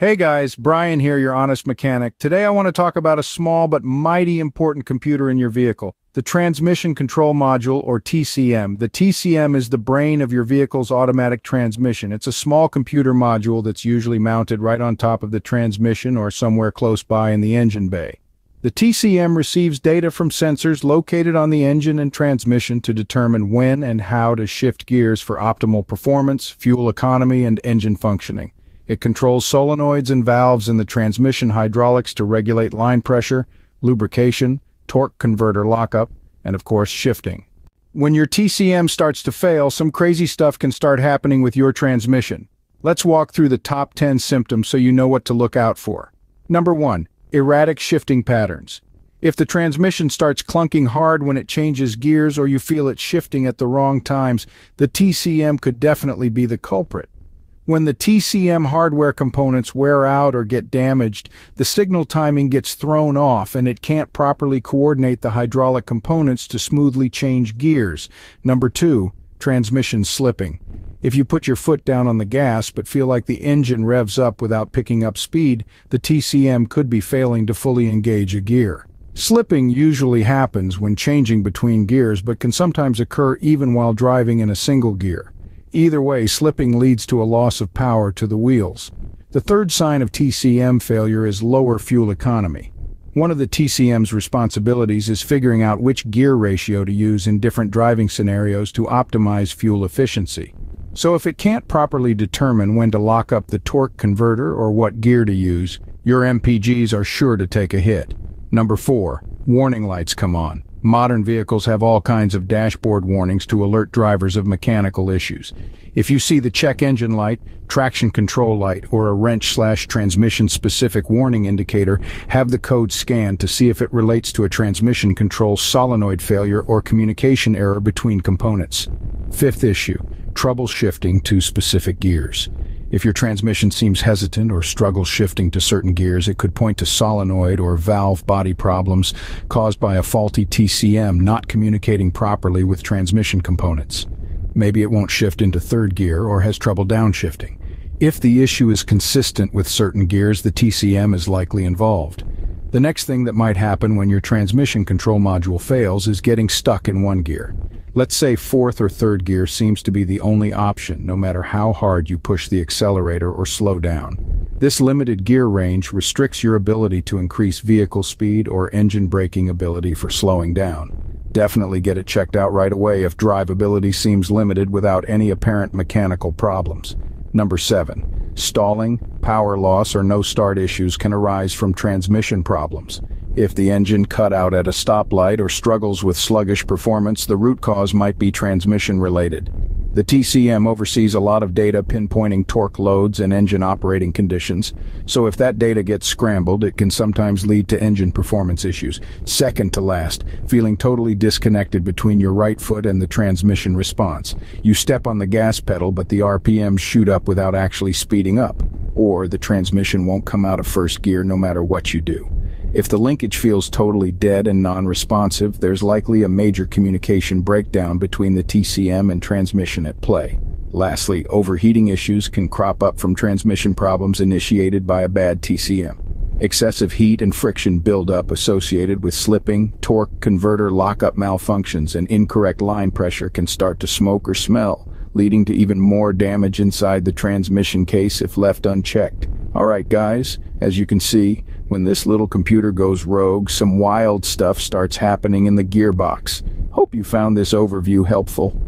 Hey guys, Brian here, your honest mechanic. Today I want to talk about a small but mighty important computer in your vehicle, the Transmission Control Module or TCM. The TCM is the brain of your vehicle's automatic transmission. It's a small computer module that's usually mounted right on top of the transmission or somewhere close by in the engine bay. The TCM receives data from sensors located on the engine and transmission to determine when and how to shift gears for optimal performance, fuel economy, and engine functioning. It controls solenoids and valves in the transmission hydraulics to regulate line pressure, lubrication, torque converter lockup, and of course shifting. When your TCM starts to fail, some crazy stuff can start happening with your transmission. Let's walk through the top 10 symptoms so you know what to look out for. Number 1. Erratic shifting patterns. If the transmission starts clunking hard when it changes gears or you feel it shifting at the wrong times, the TCM could definitely be the culprit. When the TCM hardware components wear out or get damaged, the signal timing gets thrown off and it can't properly coordinate the hydraulic components to smoothly change gears. Number two, transmission slipping. If you put your foot down on the gas but feel like the engine revs up without picking up speed, the TCM could be failing to fully engage a gear. Slipping usually happens when changing between gears but can sometimes occur even while driving in a single gear. Either way, slipping leads to a loss of power to the wheels. The third sign of TCM failure is lower fuel economy. One of the TCM's responsibilities is figuring out which gear ratio to use in different driving scenarios to optimize fuel efficiency. So if it can't properly determine when to lock up the torque converter or what gear to use, your MPGs are sure to take a hit. Number 4. Warning lights come on. Modern vehicles have all kinds of dashboard warnings to alert drivers of mechanical issues. If you see the check engine light, traction control light, or a wrench slash transmission specific warning indicator, have the code scanned to see if it relates to a transmission control solenoid failure or communication error between components. Fifth issue, trouble shifting to specific gears. If your transmission seems hesitant or struggles shifting to certain gears, it could point to solenoid or valve body problems caused by a faulty TCM not communicating properly with transmission components. Maybe it won't shift into third gear or has trouble downshifting. If the issue is consistent with certain gears, the TCM is likely involved. The next thing that might happen when your transmission control module fails is getting stuck in one gear. Let's say fourth or third gear seems to be the only option no matter how hard you push the accelerator or slow down. This limited gear range restricts your ability to increase vehicle speed or engine braking ability for slowing down. Definitely get it checked out right away if drivability seems limited without any apparent mechanical problems. Number 7. Stalling, power loss, or no start issues can arise from transmission problems. If the engine cut out at a stoplight or struggles with sluggish performance, the root cause might be transmission related. The TCM oversees a lot of data pinpointing torque loads and engine operating conditions, so if that data gets scrambled, it can sometimes lead to engine performance issues. Second to last, feeling totally disconnected between your right foot and the transmission response. You step on the gas pedal, but the RPMs shoot up without actually speeding up, or the transmission won't come out of first gear no matter what you do. If the linkage feels totally dead and non-responsive, there's likely a major communication breakdown between the TCM and transmission at play. Lastly, overheating issues can crop up from transmission problems initiated by a bad TCM. Excessive heat and friction buildup associated with slipping, torque converter lockup malfunctions, and incorrect line pressure can start to smoke or smell, leading to even more damage inside the transmission case if left unchecked. Alright guys, as you can see, when this little computer goes rogue, some wild stuff starts happening in the gearbox. Hope you found this overview helpful.